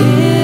give.